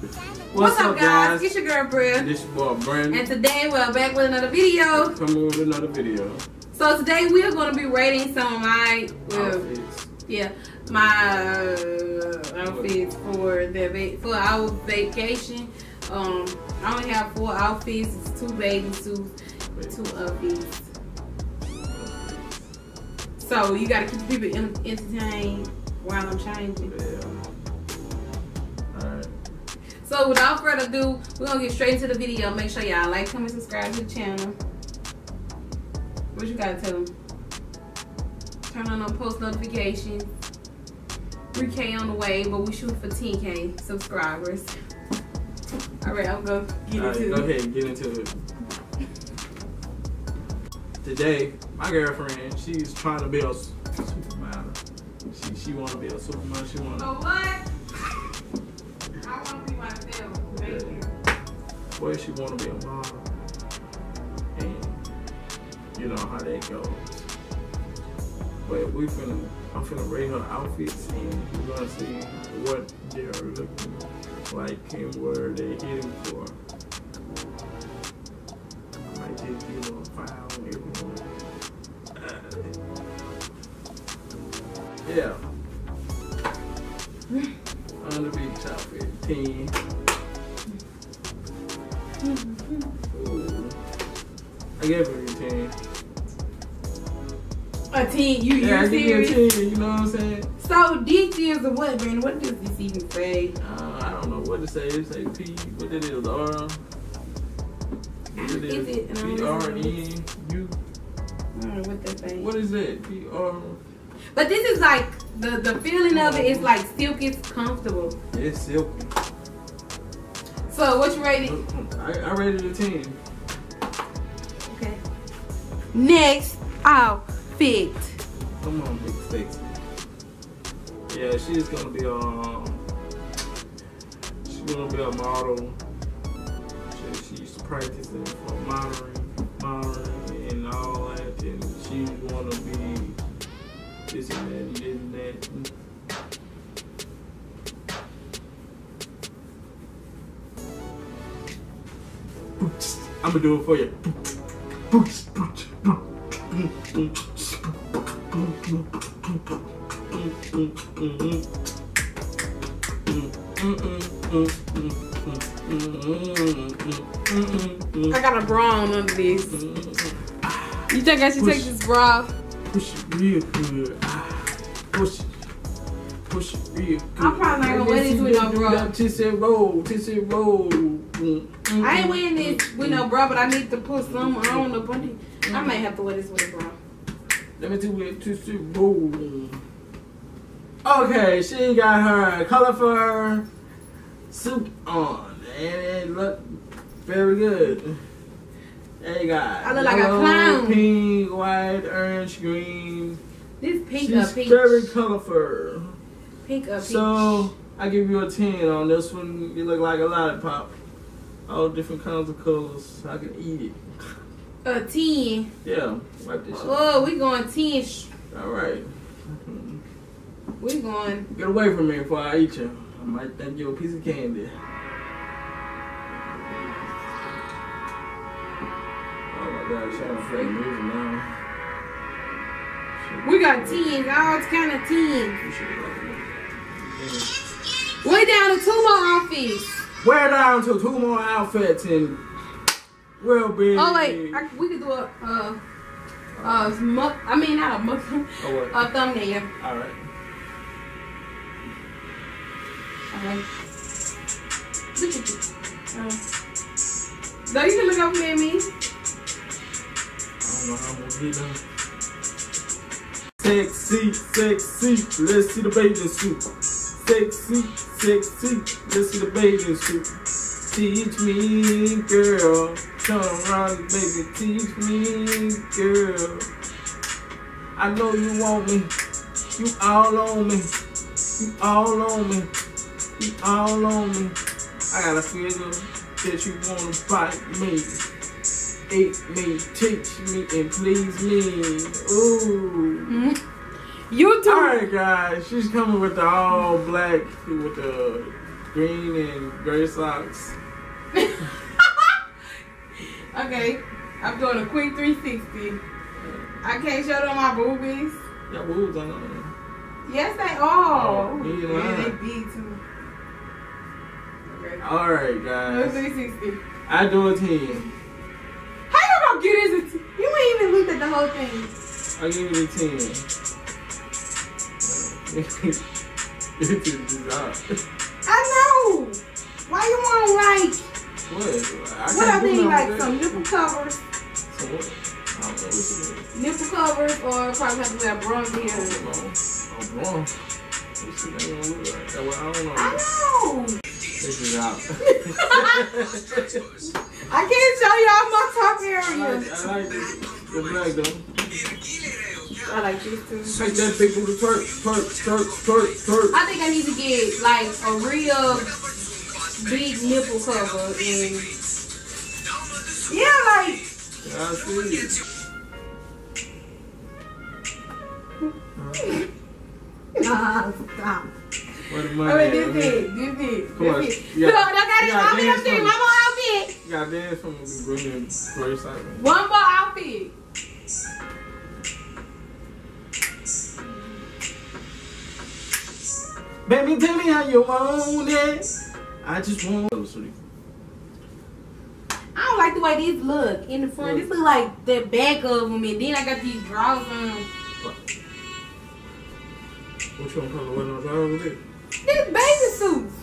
What's, What's up, guys? It's your girl, Bria. This your boy, Brandon. And today we're back with another video. Coming with another video. So today we are going to be rating some of my well, outfits. Yeah, my uh, outfits for the for our vacation. Um, I only have four outfits. It's two bathing suits, two these. So you got to keep people entertained while I'm changing. Yeah. So without further ado, we're gonna get straight into the video. Make sure y'all like, comment, subscribe to the channel. What you gotta tell them? Turn on our post notifications. 3K on the way, but we shoot for 10K subscribers. All right, I'm gonna get All into right, Go ahead, get into it. Today, my girlfriend, she's trying to be a supermodel. She she want to be a supermodel. She want. Oh what? where she want to be a mom, and you know how that goes. But we finna, I'm finna rate her outfits, and we're gonna see what they're looking like and where they're hitting for. I might just give a file on everyone. Yeah. A 10? You, yeah, you serious? 10, you know what I'm saying? So, this is a what, man? What does this even say? Uh, I don't know what to say. It say P, what it is, R. What it is, it? P R N U. I don't know what that say. What is it? P R. But this is like the the feeling of it is like silky. It's comfortable. It's silky. So what you rated? I, I rated a 10. Okay. Next outfit. Come on, Big Stacy. Yeah, she's gonna be um she's gonna be a model. She, she's practicing for modeling, modeling and all that and she's wanna be this and that and this and that. I'm gonna do it for you. I got a bra on under this. You think I should push, take this bra? Push it real good. Push it. Push it real good. I'm probably not gonna wear this with no bra. Tissy roll, tissy roll. I ain't wearing this with no bra, but I need to put some on the bunny. I might have to wear this with a bra. Let me do it to see Okay, she got her colorful suit on, and it looked very good. They got I look like a clown. Pink, white, orange, green. This pink She's peach. very colorful. Pink up So I give you a ten on this one. You look like a lollipop all different kinds of colors. I can eat it. A 10. Yeah, wipe this shit. Oh, we going 10. All right. We going. Get away from me before I eat you. I might think you a piece of candy. Oh my god, she on fake music now. We got 10, all kind of 10. We down to two more outfits. Wear down to two more outfits and we'll be. Oh wait, I, we could do a uh, uh, mu- I mean not a mug, oh, a thumbnail. All right. Okay. Look at you. Uh, no, you can look up at me. I don't know how I'm gonna get done. Sexy, sexy, let's see the bathing suit. Sexy, sexy, let's see the bathing suit. Teach me, girl. Turn around, baby, teach me, girl. I know you want me. You all on me. You all on me. You all on me. I got a feeling that you wanna bite me. Eat me, teach me, and please me. Ooh. You too. All right, guys. She's coming with the all black with the green and gray socks. Okay, I'm doing a quick 360. I can't show them my boobies. Your boobs on. Yes, they are. Oh, you yeah, they big too. Okay. All right, Do a guys. 360. I do a ten. How you gonna get this? You ain't even looked at the whole thing. I give it a ten. it is out. I know. Why you want like What? I what I nothing like some nipple covers, So what? I don't know what you mean. nipple covers, or probably have to wear bronze I here. don't know. I'm wrong. This shit ain't gonna look right. That way, I don't know. I know. This is out. I can't show y'all my top I area. like, I like the, black though. I like this too. Take that big booty twerk, twerk, twerk, twerk. I think I need to get like a real big nipple cover and yeah, like I see it. nah, stop. Where the I money mean, at? this it, this it, Come on. this it. Yeah. Look, I got it. I'm in dance upstairs. One more outfit. You got dance from the green and gray side. One more outfit. Baby, tell me how you want it. I just want to sleep. I don't like the way these look in the front. This look like the back of them, and then I got these drawers on. What you want to call it? What no drawers with it? These baby suits.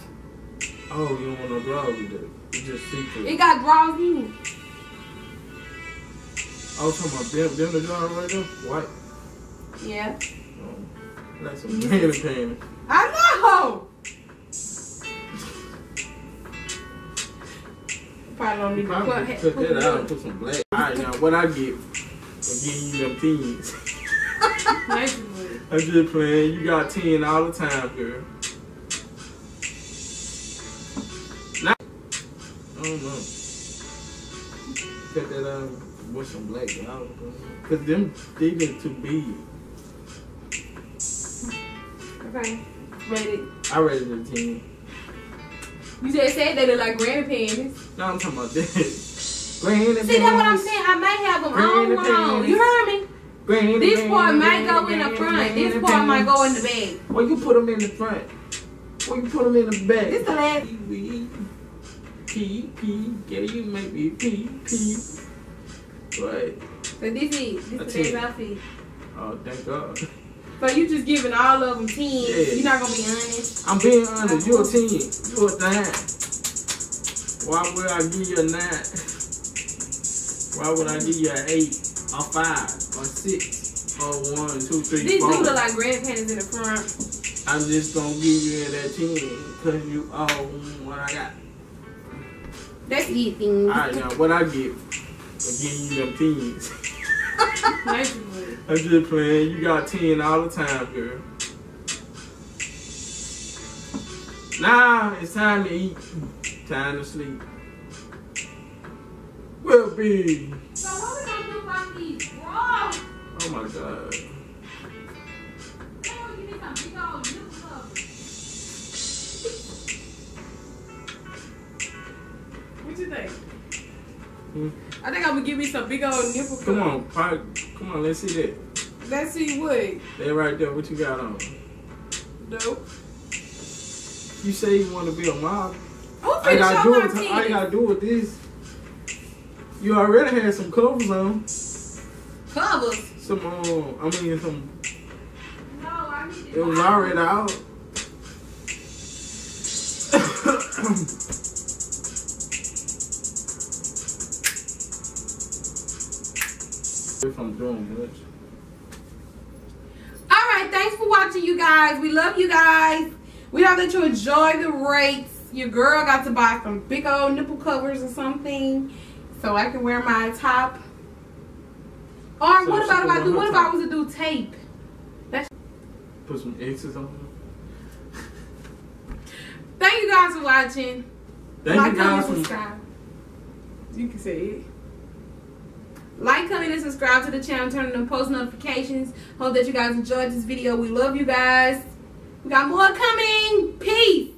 Oh, you don't want no drawers with it. You just see through. It got drawers in it. I was talking about them, them the drawers right there. White. Yeah. Um, like some granny panties. I know. Probably don't need to probably cut that out and put some black. Alright, now what I get for getting you them teens. Basically. I'm just playing. You got 10 all the time, girl. Now, I don't know. Cut that out with some black out. Because them, they look too big. Okay. Ready. I rated it 10. You just said they look like granny panties. Now I'm talking about this. Granny See, that's what I'm saying. I might have them Granny on panties. You heard me? Granny This part panties, might go in the front. granny This part might go in the back. Well, you put them in the front. Well, you put them in the back. This the last. Pee, pee, pee, yeah, you make me pee, pee. Right. So this is this is outfit. Oh, thank God. So you just giving all of them 10. Yeah. You're not going to be honest. I'm being honest. You're a 10. You a 9. Why would I give you a 9? Why would I give you an 8, a 5, a 6, or 1, 2, 3, These 4? These do look like grandparents in the front. I'm just going to give you that 10 because you all what I got. That's eating. All right, now what I get for giving you them 10s. I'm just playing. You got 10 all the time, girl. Now it's time to eat. Time to sleep. Will be. So what we gonna do about these drawers? Oh my god. Hey, we need some big old. What you think? Hmm. I think I'm gonna give me some big old nipple. Come on, Pi- come on, let's see that. Let's see what. That right there, what you got on? Nope. You say you want to be a. I'm I gotta do it. You gotta do with this. You already had some covers on. Covers. Some, um, I mean, some. No, I need It was already out. if I'm doing much. All right, thanks for watching, you guys. We love you guys. We hope that you enjoy the rates. Your girl got to buy some big old nipple covers or something, so I can wear my top. Or So what about if I do? What if I was to do tape? That's Put some X's on. Thank you guys for watching. Thank like, you guys for subscribe. You can say it. Like, comment, and subscribe to the channel. Turn on post notifications. Hope that you guys enjoyed this video. We love you guys. We got more coming. Peace.